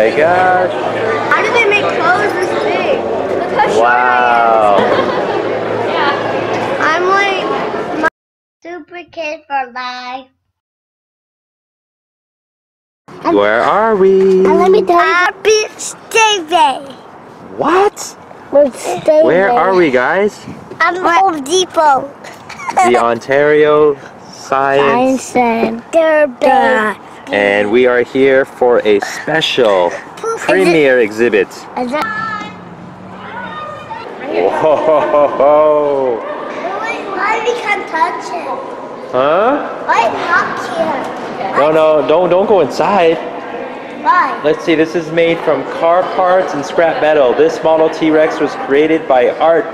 my gosh. How do they make clothes this big? Look how short Wow. I am. Yeah. I'm like my super kid for life. Um, Where are we? And let me tell you. Happy Stay Day. What? We're staying Where are we, guys? I'm at Home Depot. The Ontario Science. Center. And we are here for a special premiere exhibit. Is Whoa! why we can't touch it? Huh? Why not here? No, no, don't don't go inside. Why? Let's see. This is made from car parts and scrap metal. This Model T-Rex was created by art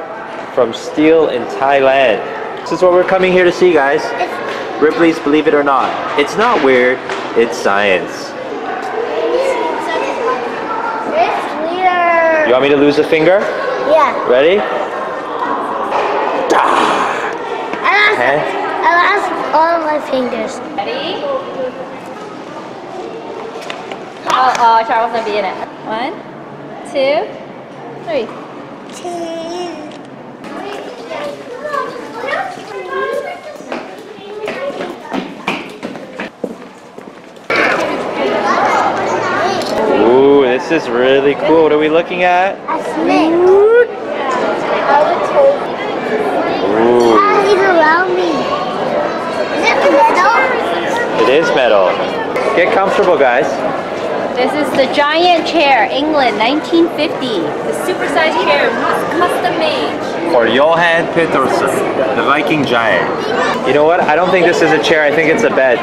from steel in Thailand. This is what we're coming here to see, guys. It's Ripley's Believe It or Not. It's not weird. It's science. It's weird. You want me to lose a finger? Yeah. Ready? I lost, Okay. I lost all my fingers. Ready? Oh, oh, Charles gonna be in it. One, two, three. Ooh, this is really cool. What are we looking at? A snake. Ooh, he's around me. Is it metal? it is metal. Get comfortable, guys. This is the giant chair, England, 1950. The supersized chair, custom made. For Johann Petursson, the Viking giant. You know what? I don't think this is a chair. I think it's a bed.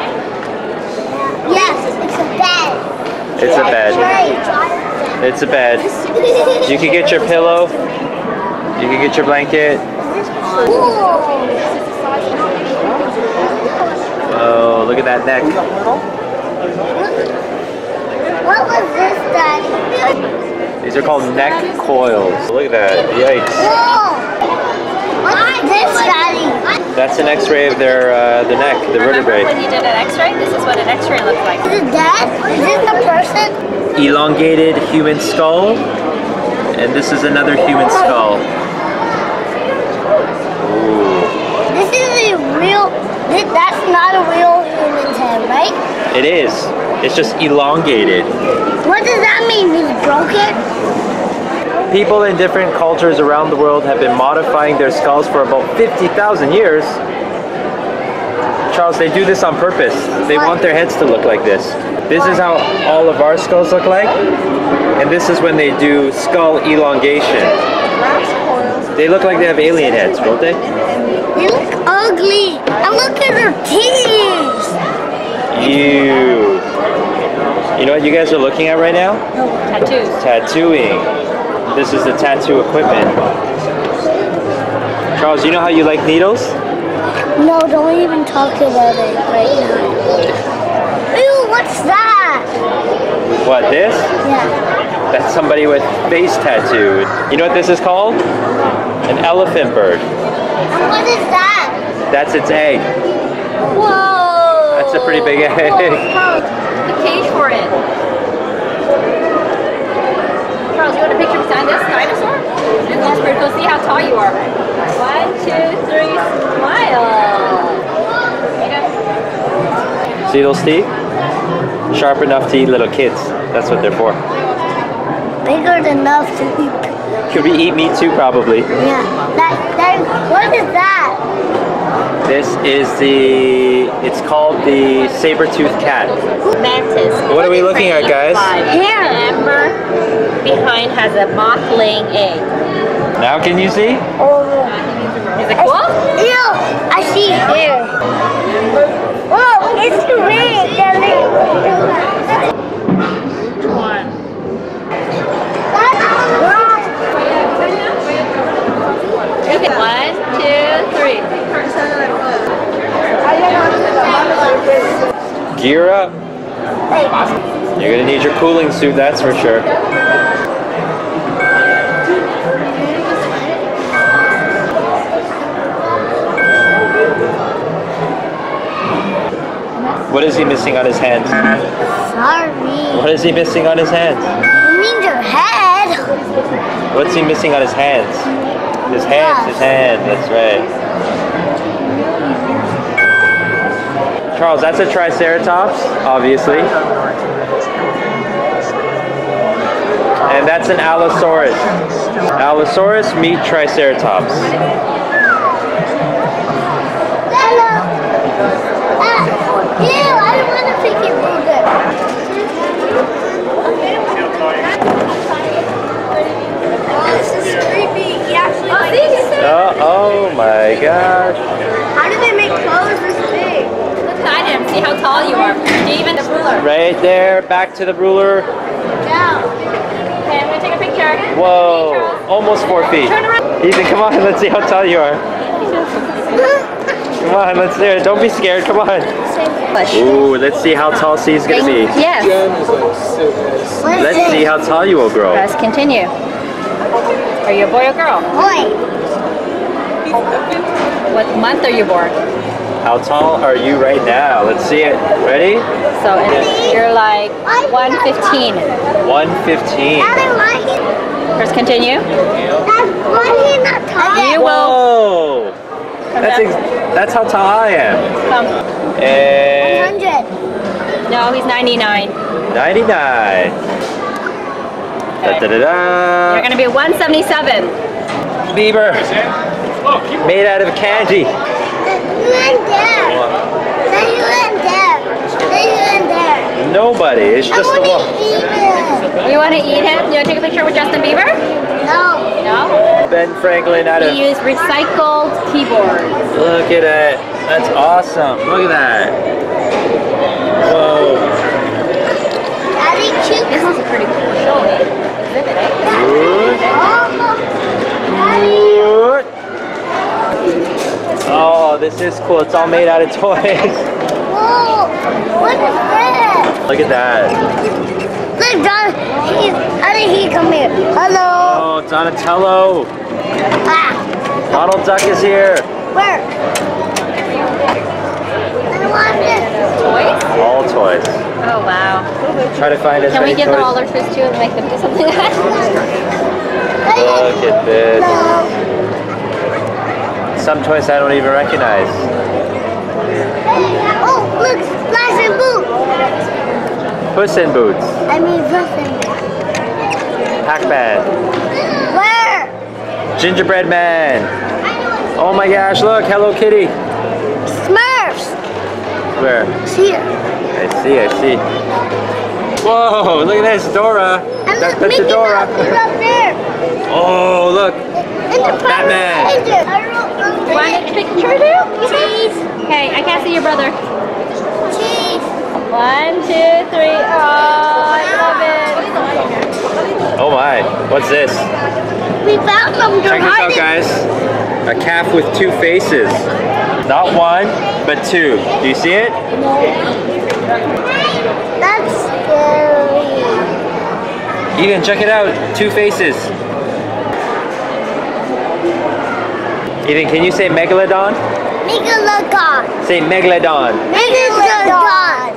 Yes, it's a bed. It's a bed. It's a bed. You can get your pillow. You can get your blanket. Oh, look at that neck. What was this, Daddy? These are called neck coils. Look at that. Yikes. Whoa! What's this, Daddy? That's an x-ray of their uh, the neck, the Remember vertebrae. when you did an x-ray? This is what an x-ray looks like. Is it dead? Is this the person? Elongated human skull. And this is another human skull. Ooh. This is a real. This, that's not a real human's head, right? It is. It's just elongated. What does that mean? Broken? People in different cultures around the world have been modifying their skulls for about 50,000 years. Charles, they do this on purpose. They want their heads to look like this. This is how all of our skulls look like. And this is when they do skull elongation. They look like they have alien heads, don't they? They look ugly. And look at their teeth. You. You know what you guys are looking at right now? Tattoos. Tattooing. This is the tattoo equipment. Charles, you know how you like needles? No, don't even talk about it right now. What's that? What, this? Yeah. That's somebody with face tattooed. You know what this is called? An elephant bird. And what is that? That's its egg. Whoa! That's a pretty big egg. The cage for it. Charles, you want a picture beside this dinosaur? This looks pretty cool. See how tall you are. One, two, three, smile. See those teeth? Sharp enough to eat little kids. That's what they're for. Bigger than enough to eat. Could we eat meat too? Probably. Yeah. That, that, what is that? This is the, it's called the saber-toothed cat. Mantis. What are we looking at, guys? Hair. Hammer behind has a moth laying egg. Now can you see? Oh. Is it cool? Ew, I see hair. Whoa, it's red. Daddy. One, two, three. Gear up. You're gonna need your cooling suit, that's for sure. What is he missing on his hands? Sorry. What is he missing on his hands? You mean your head? What's he missing on his hands? His hands, his hand, that's right. Charles, that's a Triceratops, obviously. And that's an Allosaurus. Allosaurus meet Triceratops. Hello. Ah, ew, I don't want to pick your burger. Oh, this is creepy. He actually Oh, see, you said Oh, oh my gosh. How do they make clothes this big? Look behind him. See how tall you are. Do even the ruler? Right there, back to the ruler. No. Okay, I'm gonna take a picture. Whoa, almost four feet. Turn around. Ethan, come on, let's see how tall you are. Come on, let's do it. Don't be scared, come on. Ooh, let's see how tall C's gonna be. Yes. Let's see how tall you will grow. Let's continue. Are you a boy or girl? Boy. What month are you born? How tall are you right now? Let's see it. Ready? So it's, you're like 115. 115. Daddy, why he, Press continue. Dad, not tall? You will Whoa! That's, ex- that's how tall I am. come. And 100. No, he's 99. 99. Da, da, da, da. You're gonna be 177. Bieber. Made out of candy. You and there. Then you and there. Then you and there. Nobody. It's just the want wall. to eat it. You wanna eat him? You wanna take a picture with Justin Bieber? No. No. Ben Franklin out of. We use recycled keyboards. Look at it. That's awesome. Look at that. Whoa. Daddy, cute. This is a pretty cool show. Exhibit, eh? Good. Daddy. Good. Oh, this is cool. It's all made out of toys. Whoa. What is this? Look at that. Look, Don. He's, how did he come here? Hello. Oh, Donatello. Ah. Donald Duck is here. Where? I want this. Toys? All toys. Oh wow. Try to find as Can we many give them all our toys too and make them do something like that? Look at this. No. Some toys I don't even recognize. Oh, look, Flash and Boots. Puss in Boots. I mean, Puss nothing. Pac-Man. Where? Gingerbread Man. Oh my gosh, look, Hello Kitty. Smurfs. Where? It's here. I see, I see. Whoa, look at this, Dora. And That, look, that's Mickey a Dora. Mouse is up there. Oh, look. And the Batman. Ranger. I wrote on You want to it. take a picture too? Cheese. Okay, I can't see your brother. Cheese. One, two, three. Oh, I love it. Oh my, what's this? We found them. They're Check this out, guys. A calf with two faces. Not one, but two. Do you see it? That's scary. Eden, check it out. Two faces. Eden, can you say Megalodon? Megalodon. Say Megalodon. Megalodon.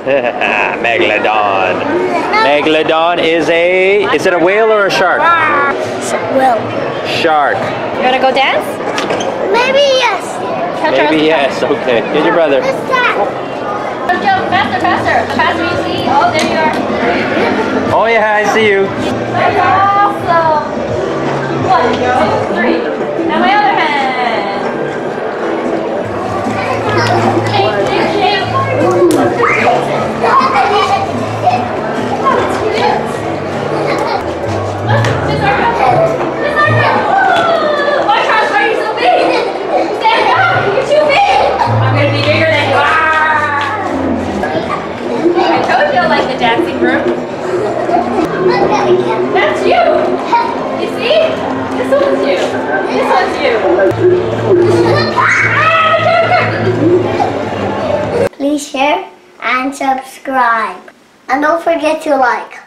Megalodon. Megalodon is a, is it a whale or a shark? Well, Shark. You want to go dance? maybe yes. Tell Maybe to come. yes, okay. Get your brother. What's that? Go, Joe, faster, faster. Faster, you see? Oh, there you are. Oh yeah, I see you. That's awesome. One, two, three. That's you. You see? This one's you. This one's you. Please share and subscribe. And don't forget to like.